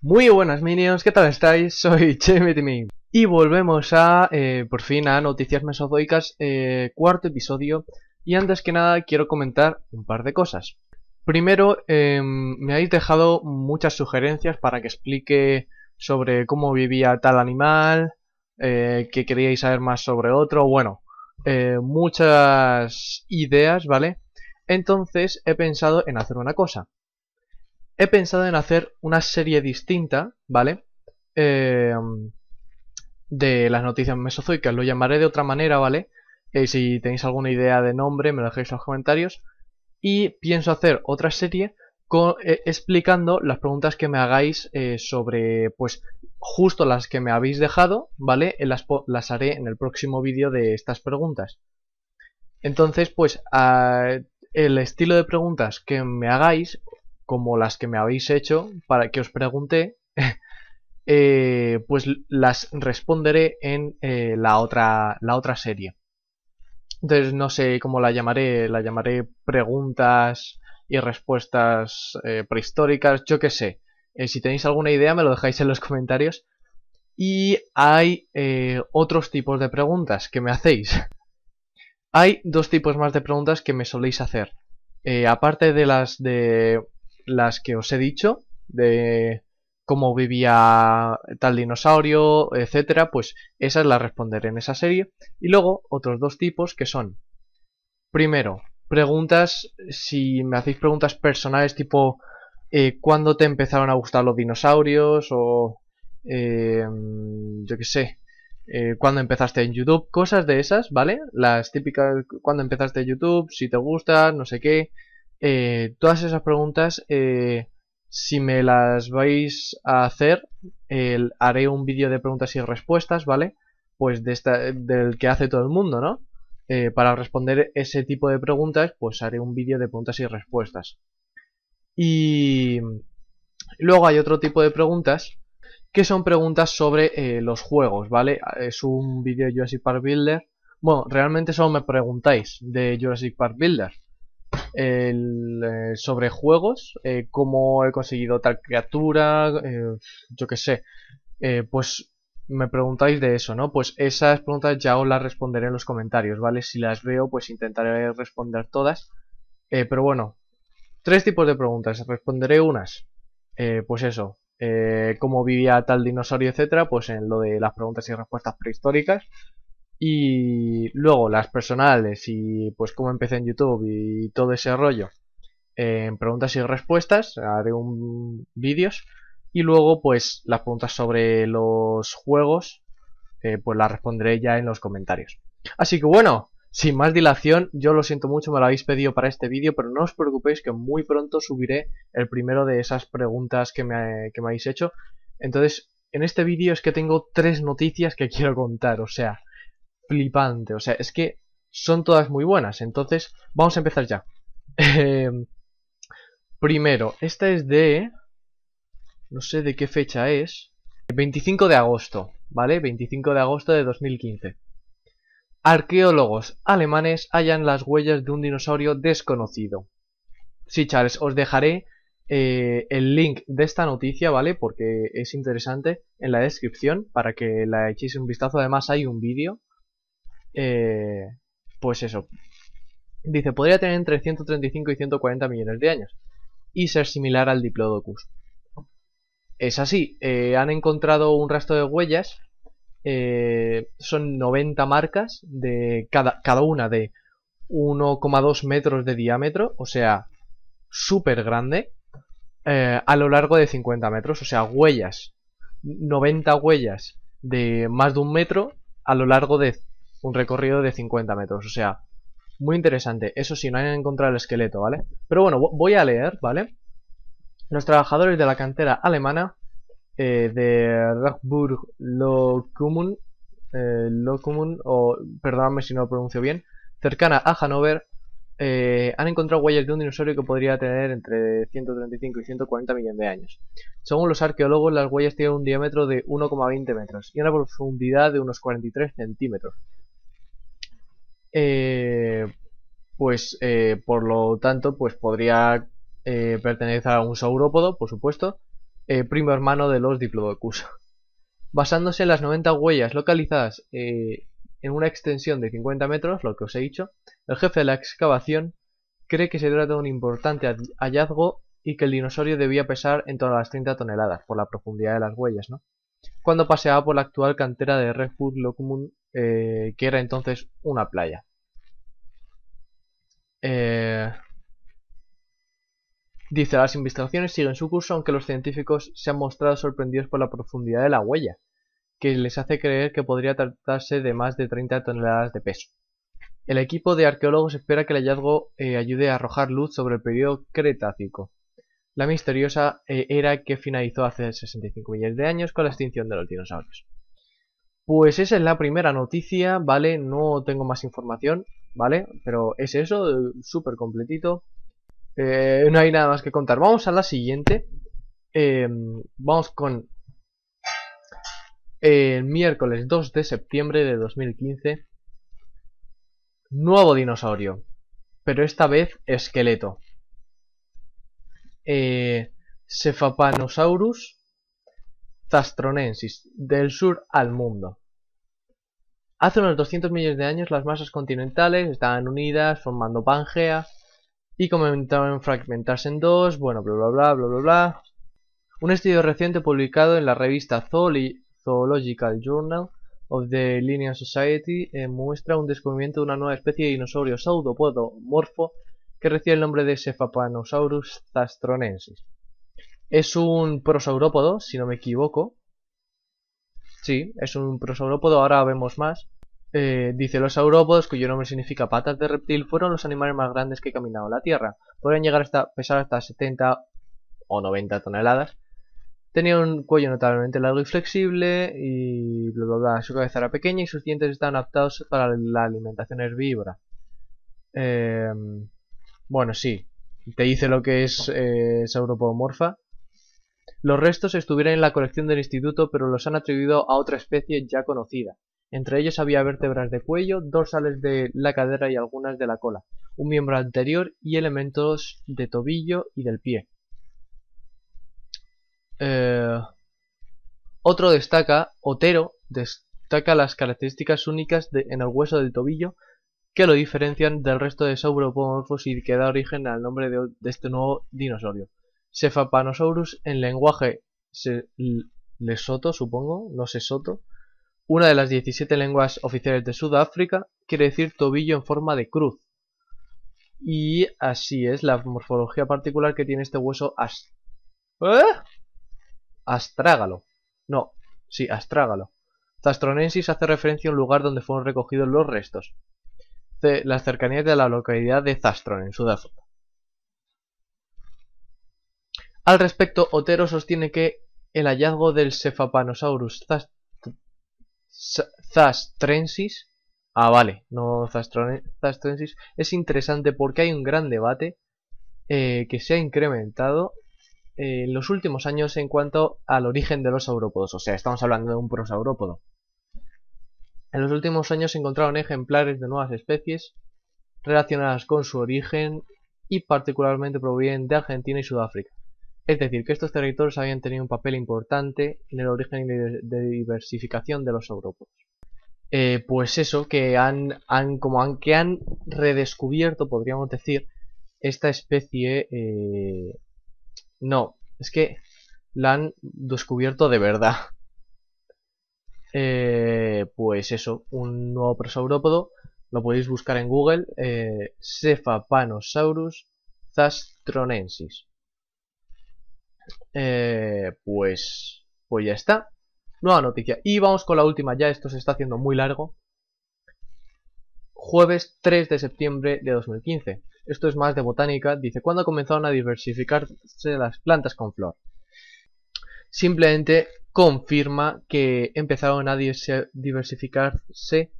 Muy buenas minions, ¿qué tal estáis? Soy Chemitimi y volvemos a, eh, por fin, a Noticias Mesozoicas, eh, cuarto episodio y antes que nada quiero comentar un par de cosas. Primero, em, me habéis dejado muchas sugerencias para que explique sobre cómo vivía tal animal, eh, que queríais saber más sobre otro, bueno, muchas ideas, ¿vale? Entonces he pensado en hacer una cosa he pensado en hacer una serie distinta, ¿vale? Eh, de las noticias mesozoicas. Lo llamaré de otra manera, ¿vale? Eh, si tenéis alguna idea de nombre, me lo dejéis en los comentarios. Y pienso hacer otra serie eh, explicando las preguntas que me hagáis sobre, pues, justo las que me habéis dejado, ¿vale? Las, las haré en el próximo vídeo de estas preguntas. Entonces, pues, el estilo de preguntas que me hagáis como las que me habéis hecho para que os pregunte, eh, pues las responderé en eh, la, otra, la otra serie. Entonces no sé cómo la llamaré, la llamaré preguntas y respuestas eh, prehistóricas, yo qué sé. si tenéis alguna idea me lo dejáis en los comentarios. Y hay otros tipos de preguntas que me hacéis. hay dos tipos más de preguntas que me soléis hacer. aparte de las de las que os he dicho, de cómo vivía tal dinosaurio, etcétera, pues esas las responderé en esa serie. Y luego otros dos tipos que son, primero, preguntas, si me hacéis preguntas personales tipo, eh, ¿cuándo te empezaron a gustar los dinosaurios? O, eh, yo qué sé, eh, cuándo empezaste en YouTube, cosas de esas, ¿vale? Las típicas, cuándo empezaste en YouTube, si te gusta, no sé qué, eh, todas esas preguntas, eh, si me las vais a hacer, haré un vídeo de preguntas y respuestas, ¿vale? Pues de esta, del que hace todo el mundo, ¿no? Eh, para responder ese tipo de preguntas, pues haré un vídeo de preguntas y respuestas. Y luego hay otro tipo de preguntas que son preguntas sobre los juegos, ¿vale? Es un vídeo de Jurassic Park Builder. Bueno, realmente solo me preguntáis de Jurassic Park Builder eh, sobre juegos, eh, cómo he conseguido tal criatura, eh, yo que sé, pues me preguntáis de eso, ¿no? Pues esas preguntas ya os las responderé en los comentarios, ¿vale? Si las veo, pues intentaré responder todas. pero bueno, tres tipos de preguntas. Responderé unas, pues eso, cómo vivía tal dinosaurio, etcétera, pues en lo de las preguntas y respuestas prehistóricas. Y luego las personales y pues cómo empecé en YouTube y todo ese rollo en preguntas y respuestas, haré un vídeos. Y luego pues las preguntas sobre los juegos, eh, pues las responderé ya en los comentarios. Así que bueno, sin más dilación, yo lo siento mucho, me lo habéis pedido para este vídeo, pero no os preocupéis que muy pronto subiré el primero de esas preguntas que me, que me habéis hecho. Entonces, en este vídeo es que tengo tres noticias que quiero contar, o sea, flipante. O sea, es que son todas muy buenas. Entonces, vamos a empezar ya. Em, primero, esta es de... No sé de qué fecha es. 25 de agosto, ¿vale? 25 de agosto de 2015. Arqueólogos alemanes hallan las huellas de un dinosaurio desconocido. Sí, Charles, os dejaré eh, el link de esta noticia, ¿vale? Porque es interesante en la descripción para que la echéis un vistazo. Además hay un vídeo eh, pues eso. Dice, podría tener entre 135 y 140 millones de años y ser similar al Diplodocus. Es así, eh, han encontrado un rastro de huellas, eh, son 90 marcas, de cada, cada una de 1,2 metros de diámetro, o sea, súper grande, a lo largo de 50 metros, o sea, huellas, 90 huellas de más de un metro a lo largo de un recorrido de 50 metros, o sea, muy interesante. Eso sí, no hay encontrado el esqueleto, ¿vale? Pero bueno, voy a leer, ¿vale? Los trabajadores de la cantera alemana eh, de Rachburg Lokumun, eh, o perdóname si no lo pronuncio bien, cercana a Hannover, eh, han encontrado huellas de un dinosaurio que podría tener entre 135 y 140 millones de años. Según los arqueólogos, las huellas tienen un diámetro de 1,20 metros y una profundidad de unos 43 centímetros. Eh, pues eh, por lo tanto, pues podría eh, pertenecer a un saurópodo, por supuesto, eh, primo hermano de los Diplodocus. Basándose en las 90 huellas localizadas eh, en una extensión de 50 metros, lo que os he dicho, el jefe de la excavación cree que se trata de un importante hallazgo y que el dinosaurio debía pesar en a las 30 toneladas, por la profundidad de las huellas, ¿no? Cuando paseaba por la actual cantera de Redwood Locumum, eh, que era entonces una playa. Eh, dice, las investigaciones siguen su curso aunque los científicos se han mostrado sorprendidos por la profundidad de la huella, que les hace creer que podría tratarse de más de 30 toneladas de peso. El equipo de arqueólogos espera que el hallazgo eh, ayude a arrojar luz sobre el periodo Cretácico, la misteriosa eh, era que finalizó hace 65 millones de años con la extinción de los dinosaurios. Pues esa es la primera noticia, ¿vale? No tengo más información, ¿vale? Pero es eso, súper completito. Eh, no hay nada más que contar. Vamos a la siguiente. Em, vamos con el miércoles 2 de septiembre de 2015. Nuevo dinosaurio. Pero esta vez esqueleto eh, Cephapanosaurus zastronensis, del sur al mundo. Hace unos 200 millones de años las masas continentales estaban unidas formando Pangea y comenzaron a fragmentarse en dos, bueno, bla bla bla bla bla bla. Un estudio reciente publicado en la revista Zoological Journal of the Linnean Society eh, muestra un descubrimiento de una nueva especie de dinosaurio sauropodomorfo que recibe el nombre de Cephapanosaurus zastronensis. Es un prosaurópodo, si no me equivoco. Sí, es un prosaurópodo, ahora vemos más. Eh, dice, los saurópodos, cuyo nombre significa patas de reptil, fueron los animales más grandes que caminaron la Tierra. Podrían llegar a pesar hasta 70 o 90 toneladas. Tenía un cuello notablemente largo y flexible y bla, bla, bla. su cabeza era pequeña y sus dientes estaban adaptados para la alimentación herbívora. Eh, bueno, sí. Te dice lo que es eh, sauropodomorfa. Los restos estuvieron en la colección del instituto, pero los han atribuido a otra especie ya conocida. Entre ellos había vértebras de cuello, dorsales de la cadera y algunas de la cola, un miembro anterior y elementos de tobillo y del pie. Eh, otro destaca, Otero, destaca las características únicas en el hueso del tobillo que lo diferencian del resto de sauropodomorfos y que da origen al nombre de, este nuevo dinosaurio. Cephapanosaurus en lenguaje lesoto, supongo, no soto, una de las 17 lenguas oficiales de Sudáfrica, quiere decir tobillo en forma de cruz. Y así es la morfología particular que tiene este hueso ¿Eh? astrágalo. No, sí, astrágalo. Zastronensis hace referencia a un lugar donde fueron recogidos los restos las cercanías de la localidad de Zastron, en Sudáfrica. Al respecto, Otero sostiene que el hallazgo del Cephapanosaurus zastrensis ah vale, no zastrensis es interesante porque hay un gran debate eh, que se ha incrementado en los últimos años en cuanto al origen de los saurópodos, o sea, estamos hablando de un prosaurópodo. En los últimos años se encontraron ejemplares de nuevas especies relacionadas con su origen y particularmente provienen de Argentina y Sudáfrica. Es decir, que estos territorios habían tenido un papel importante en el origen de diversificación de los saurópodos. Eh, pues eso, que han, han, como han, que han redescubierto, podríamos decir, esta especie... Eh, no, es que la han descubierto de verdad. Eh, pues eso, un nuevo prosaurópodo. Lo podéis buscar en Google. Eh, Cephapanosaurus zastronensis. Eh, pues, pues ya está. Nueva noticia. Y vamos con la última ya. Esto se está haciendo muy largo. Jueves 3 de septiembre de 2015. Esto es más de botánica. Dice, ¿cuándo comenzaron a diversificarse las plantas con flor? Simplemente confirma que empezaron a diversificarse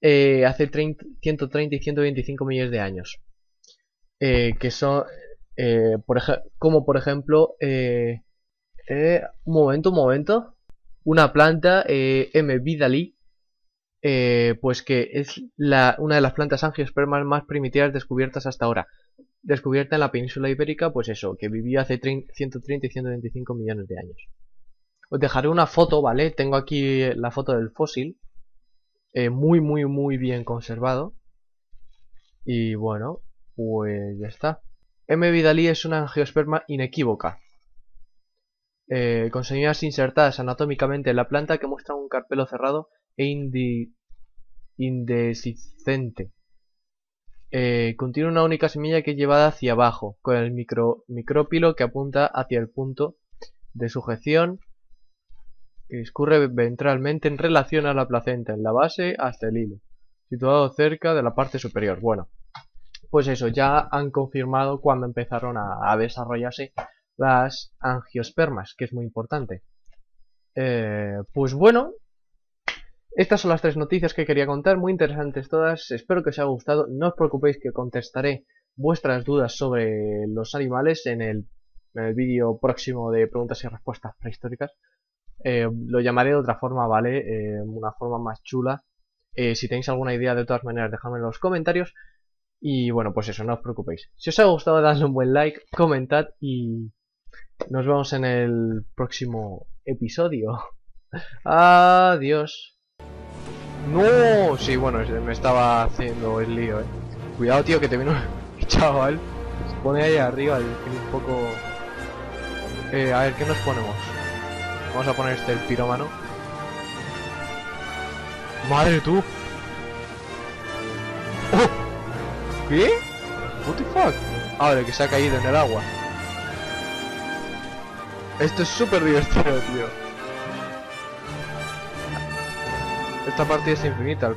eh, hace 130 y 125 millones de años. Eh, que son, eh, por como por ejemplo, un momento, un momento, una planta M. vidali, pues que es la, una de las plantas angiospermas más primitivas descubiertas hasta ahora. Descubierta en la península ibérica, pues eso, que vivía hace 130 y 125 millones de años. Os dejaré una foto, ¿vale? Tengo aquí la foto del fósil, eh, muy, muy, muy bien conservado. Y bueno, pues ya está. M. vidali es una angiosperma inequívoca. Eh, con semillas insertadas anatómicamente en la planta que muestra un carpelo cerrado e indi indescendente. Eh, contiene una única semilla que es llevada hacia abajo, con el micro, micrópilo que apunta hacia el punto de sujeción que discurre ventralmente en relación a la placenta, en la base hasta el hilo, situado cerca de la parte superior. Bueno, pues eso, ya han confirmado cuando empezaron a, desarrollarse las angiospermas, que es muy importante. Eh, pues bueno, estas son las tres noticias que quería contar, muy interesantes todas, espero que os haya gustado, no os preocupéis que contestaré vuestras dudas sobre los animales en el, vídeo próximo de preguntas y respuestas prehistóricas. Eh, lo llamaré de otra forma, ¿vale? Eh, una forma más chula. Eh, si tenéis alguna idea, de todas maneras, dejadme en los comentarios. Y bueno, pues eso, no os preocupéis. Si os ha gustado, dadle un buen like, comentad y nos vemos en el próximo episodio. Adiós. No, sí, bueno, me estaba haciendo el lío, eh. Cuidado, tío, que te un chaval. Se pone ahí arriba, tiene un poco... Eh, a ver, ¿qué nos ponemos? Vamos a poner este el pirómano. ¡Madre tú! ¡Oh! ¿Qué? What the fuck? Ahora que se ha caído en el agua. Esto es súper divertido, tío. Esta partida es infinita.